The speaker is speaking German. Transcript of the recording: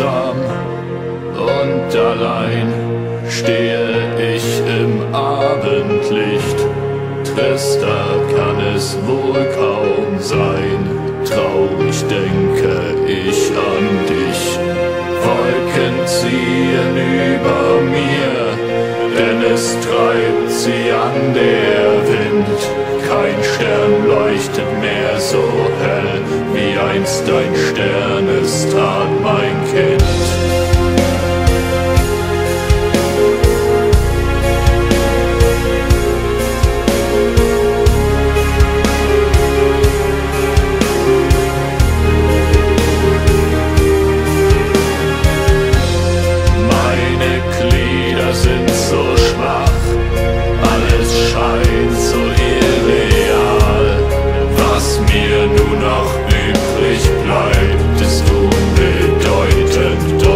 Einsam und allein stehe ich im Abendlicht. Trister kann es wohl kaum sein, traurig denke ich an dich. Wolken ziehen über mir, denn es treibt sie an der Wind. Kein Stern leuchtet mehr so hell, wie einst dein Stern es tat, mein Kind. mir nur noch übrig bleibt, ist unbedeutend.